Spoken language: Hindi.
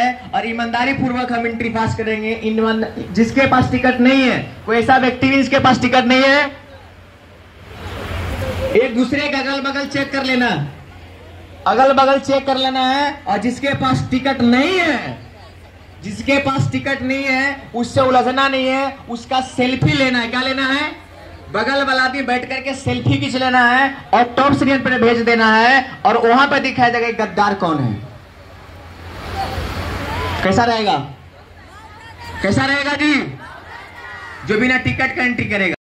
है और ईमानदारी पूर्वक हम एंट्री पास करेंगे। इन जिसके पास टिकट नहीं है कोई ऐसा व्यक्ति भी जिसके पास टिकट नहीं है। एक दूसरे का अगल बगल चेक कर लेना। अगल बगल चेक कर लेना है और जिसके पास टिकट नहीं है, जिसके पास टिकट नहीं है, उससे उलझना नहीं है, उसका सेल्फी लेना है। क्या लेना है? बगल वाला आदमी बैठ करके सेल्फी खींच लेना है और टॉप सीरियल पर भेज देना है और वहाँ पर दिखाया जाएगा गद्दार कौन है। कैसा रहेगा? कैसा रहेगा जी? जो बिना टिकट का एंट्री करेगा।